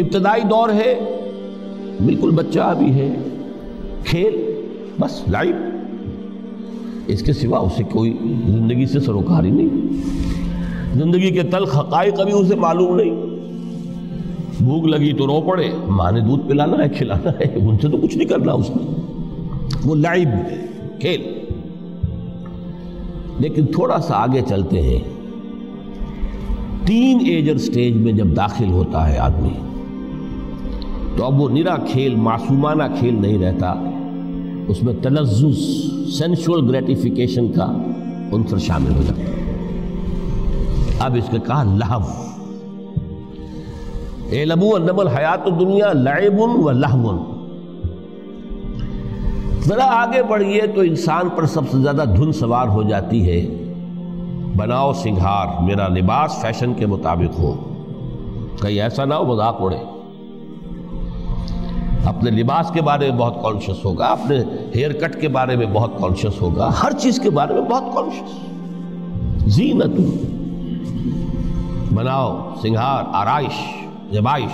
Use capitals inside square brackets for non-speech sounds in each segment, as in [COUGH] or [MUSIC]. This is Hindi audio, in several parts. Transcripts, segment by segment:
इब्तदाई दौर है, बिल्कुल बच्चा अभी है, खेल, बस लाइफ इसके सिवा उसे कोई ज़िंदगी से सरोकार ही नहीं। ज़िंदगी के तल हकाई कभी उसे मालूम नहीं। भूख लगी तो रो पड़े, माँ ने दूध पिलाना है, खिलाना है, उनसे तो कुछ नहीं करना उसने। वो लाइव खेल। लेकिन थोड़ा सा आगे चलते हैं। तीन एजर स्टेज में जब दाखिल होता है आदमी तो अब वो निरा खेल, मासूमाना खेल नहीं रहता। उसमें तलजुस सेंसुअल ग्रेटिफिकेशन का उनसर शामिल हो जाता अब इसके कहा लहव। एलबू नबल हयात दुनिया लाइबुन व लहवन जरा आगे बढ़िए तो इंसान पर सबसे ज़्यादा धुन सवार हो जाती है। बनाओ सिंगार, मेरा लिबास फ़ैशन के मुताबिक हो। कहीं ऐसा ना हो मज़ाक उड़े। अपने लिबास के बारे में बहुत कॉन्शियस होगा, अपने हेयर कट के बारे में बहुत कॉन्शियस होगा, हर चीज़ के बारे में बहुत कॉन्शियस जी न तू बनाओ, सिंगार, आराइश जबाइश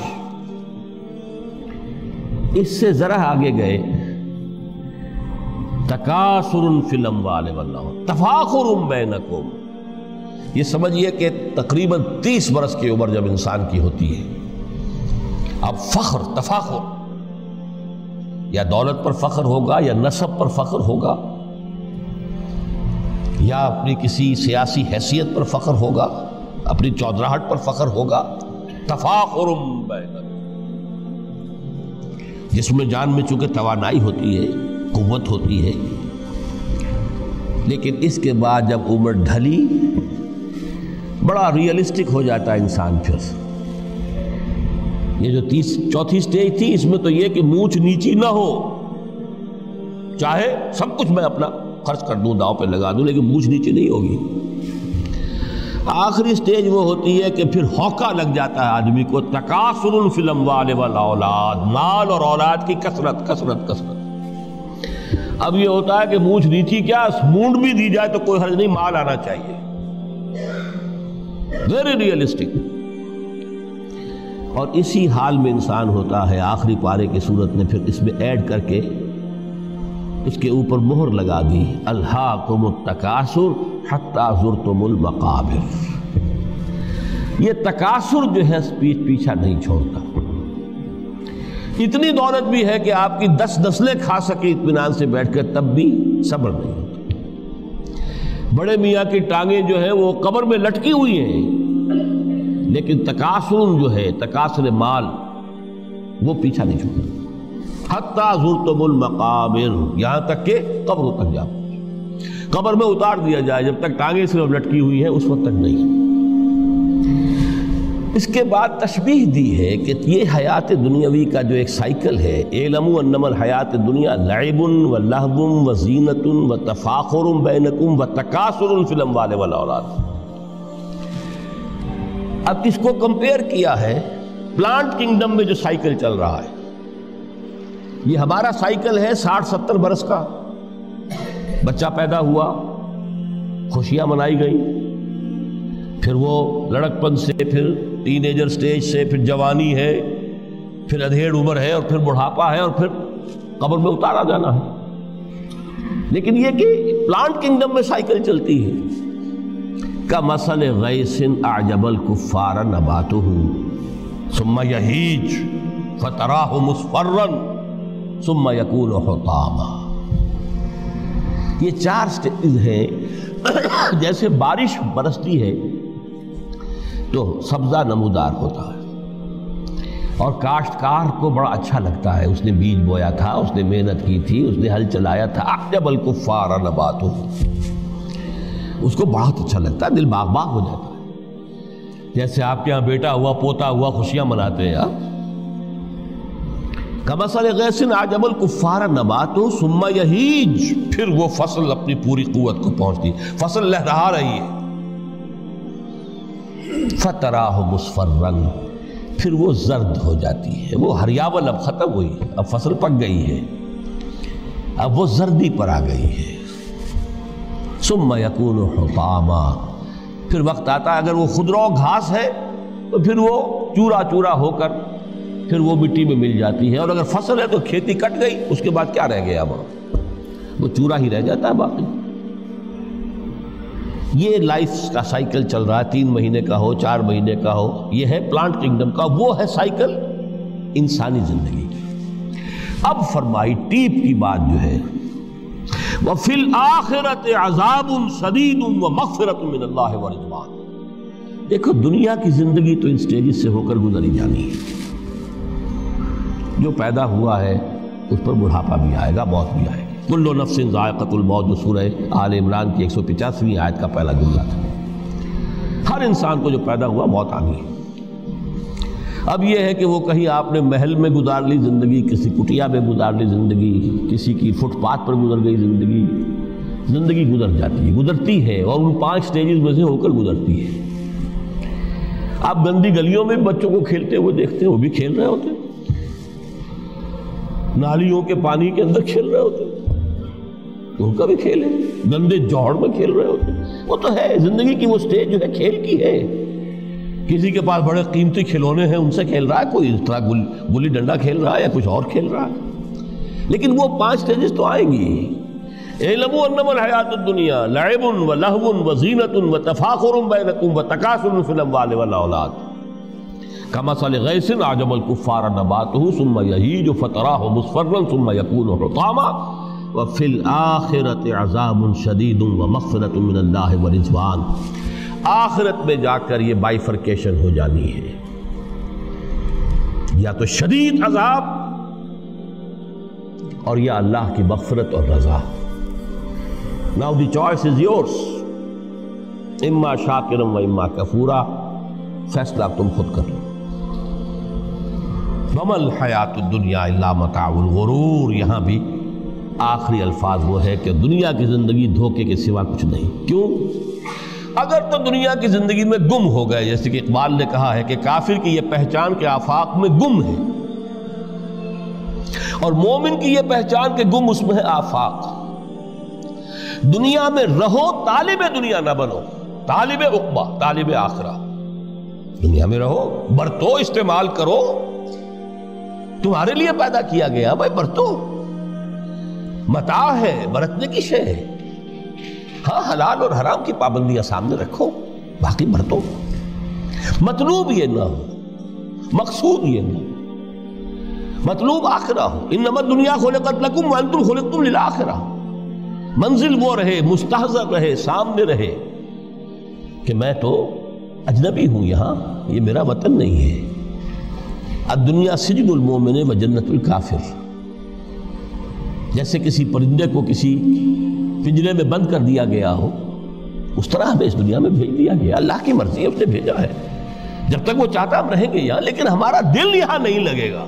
इससे जरा आगे गए। तकासुर फ़िल्म वाले वल्ला तफाखुर बैनकुम। ये समझिए कि तकरीबन तीस बरस की उम्र जब इंसान की होती है। अब फख्र, तफाखुर। या दौलत पर फख्र होगा या नसब पर फख्र होगा, या अपनी किसी सियासी हैसियत पर फख्र होगा, अपनी चौधराहट पर फख्र होगा तफाखुर जिसमें जान में चूँकि तवानाई होती है कुत होती है, लेकिन इसके बाद जब उम्र ढली, बड़ा रियलिस्टिक हो जाता है इंसान फिर। ये जो तीस, चौथी स्टेज थी, इसमें तो ये कि मूछ नीची ना हो। चाहे सब कुछ मैं अपना खर्च कर दूँ, दाव पे लगा दूँ, लेकिन मूछ नीची नहीं होगी। आखिरी स्टेज वो होती है कि फिर हौका लग जाता है आदमी को तकासुर फ़िल्म वाले वाला औलाद, माल और औलाद की कसरत कसरत कसरत। अब ये होता है कि मूछ नीची क्या, मूड भी दी जाए तो कोई हर्ज नहीं, माल आना चाहिए। वेरी रियलिस्टिक और इसी हाल में इंसान होता है, आखिरी पारे की सूरत ने फिर इसमें ऐड करके उसके ऊपर मोहर लगा दी। अल्लाह तकासुर हत्ताजुर तुमुल ये तकासुर जो है, पीठ पीछा नहीं छोड़ता। इतनी दौलत भी है कि आपकी दस नस्लें खा सके इतमान से बैठकर, तब भी सब्र नहीं होता। बड़े मियाँ की टांगे जो है, वो कब्र में लटकी हुई हैं। लेकिन तकासुर जो है तकासर माल, वो पीछा नहीं जुर्तमुल मकाबिर, यहाँ तक के कब्र तक जाओ कब्र में उतार दिया जाए, जब तक टांगे सिर्फ़ लटकी हुई है, उस वक्त तक नहीं। इसके बाद तशबीह दी है कि ये हयात दुनियावी का जो एक साइकिल है, एलमु अन्नमल हयात दुनिया लाइबुन व लहबुम व जीनतुन व तफाखुर बैनकुम व तकासुर फ़िल्म वाले वाला औलाद। अब इसको कंपेयर किया है? प्लांट किंगडम में जो साइकिल चल रहा है। ये हमारा साइकिल है साठ, सत्तर बरस का। बच्चा पैदा हुआ, खुशियाँ मनाई गई। फिर वो लड़कपन से, फिर टीनेजर स्टेज से, फिर जवानी है, फिर अधेड़ उम्र है, और फिर बुढ़ापा है, और फिर कब्र में उतारा जाना है। लेकिन ये कि प्लांट किंगडम में साइकिल चलती है। का मसल गैसिन आजबल कुफारा नबातु सुम्मा यहीज फतराह मुस्फर्रन, सुम्मा यकून होतामा। ये चार स्टेज हैं। [COUGHS] जैसे बारिश बरसती है तो सब्जा नमूदार होता है। और काश्तकार को बड़ा अच्छा लगता है। उसने बीज बोया था, उसने मेहनत की थी, उसने हल चलाया था। अजबल कुफारा नबात हो उसको बहुत अच्छा लगता है, दिल बाग बाग हो जाता है। जैसे आपके यहाँ बेटा हुआ, पोता हुआ, खुशियाँ मनाते हैं आप कमसल गैसिन आजबल कुफारा हो सुम्मा यहीज। फिर वो फ़सल अपनी पूरी कुत को पहुँचती फ़सल लहरा रही है। फतराह रंग फिर वो जर्द हो जाती है। वो हरियावल अब खत्म हुई अब फ़सल पक गई है। अब वो जर्दी पर आ गई है। सुम्मा यकून हुतामा। फिर वक्त आता है, अगर वो खुदरो घास है तो फिर वो चूरा चूरा होकर फिर वो मिट्टी में मिल जाती है। और अगर फ़सल है तो खेती कट गई, उसके बाद क्या रह गया वहाँ? वो चूरा ही रह जाता है बाकी। ये लाइफ का साइकिल चल रहा है, तीन महीने का हो, चार महीने का हो, ये है प्लांट किंगडम का, वो है साइकिल इंसानी ज़िंदगी की। अब फरमाई टीप की बात जो है वह फिल आखिरत अजाब सदीद व मगफरत रिजवान देखो, दुनिया की ज़िंदगी तो इन स्टेजेस से होकर गुजरी जानी है। जो पैदा हुआ है, उस पर बुढ़ापा भी आएगा, मौत भी आएगी। कुल्लो नफसिन ज़ायक़तुल मौत, जो सूरह आल इमरान की एक सौ पचासवीं आयत का पहला जुमला था। हर इंसान को जो पैदा हुआ, मौत आ गई। अब यह है कि वो कहीं आपने महल में गुजार ली ज़िंदगी, किसी कुटिया में गुजार ली ज़िंदगी, किसी की फुटपाथ पर गुजर गई ज़िंदगी ज़िंदगी गुजर जाती है, गुजरती है और उन पाँच स्टेजेस में से होकर गुजरती है। आप गंदी गलियों में बच्चों को खेलते हुए देखते हैं, वो भी खेल रहे होते नालियों के पानी के अंदर खेल रहे होते उनका भी खेल है। गंदे जौड़ में खेल रहे होते वो तो है, ज़िंदगी की वो स्टेज जो है, खेल की है। किसी के पास बड़े कीमती खिलौने हैं उनसे खेल रहा है कोई इस तरह गुल, गुली डंडा खेल रहा है या कुछ और खेल रहा है। लेकिन वो पाँच स्टेजेस तो आएँगी। दुनिया फिल आखिरत शदीद व रिजवान। आखिरत में जाकर ये बाइफरकेशन हो जानी है। या तो शदीद अजाब और या अल्लाह की मगफरत और रजा। Now the choice is yours इम्मा शाकिरम व इम्मा कफूरा, फैसला तुम खुद कर लो। ममल हयात दुनिया मताउल गरूर। यहाँ भी आखिरी अल्फाज वो है कि दुनिया की ज़िंदगी धोखे के सिवा कुछ नहीं। क्यों? अगर तो दुनिया की ज़िंदगी में गुम हो गए, जैसे कि इकबाल ने कहा है कि काफिर की यह पहचान के आफाक में गुम है। और मोमिन की यह पहचान के गुम उसमें है आफाक। दुनिया में रहो, तालिब दुनिया ना बनो, तालिब उकबा, तालिब आखरा। दुनिया में रहो, बरतो इस्तेमाल करो। तुम्हारे लिए पैदा किया गया, भाई बरतो। मता है, बरतने की शय है। हाँ हलाल और हराम की पाबंदियाँ सामने रखो, बाकी बरतो मतलूब ये ना हो, मकसूद ये ना हो। मतलूब आखिरा हो इन नमत दुनिया खोले कतलकुम वंतुम खोले तुम लीला आखिरा हो। मंजिल वो रहे, मुस्तहजर रहे, सामने रहे कि मैं तो अजनबी हूँ यहाँ, ये मेरा वतन नहीं है। अब दुनिया सिजनुल मोमिन व जन्नतुल काफिर। जैसे किसी परिंदे को किसी पिंजरे में बंद कर दिया गया हो, उस तरह हमें इस दुनिया में भेज दिया गया। अल्लाह की मर्ज़ी है, उसने भेजा है। जब तक वो चाहता हम रहेंगे यहाँ, लेकिन हमारा दिल यहाँ नहीं लगेगा।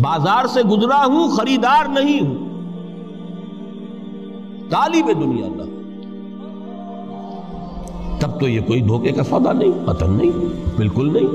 बाज़ार से गुजरा हूँ, खरीदार नहीं हूँ। तालिब दुनिया ना तब तो ये कोई धोखे का सौदा नहीं पतन नहीं, बिल्कुल नहीं।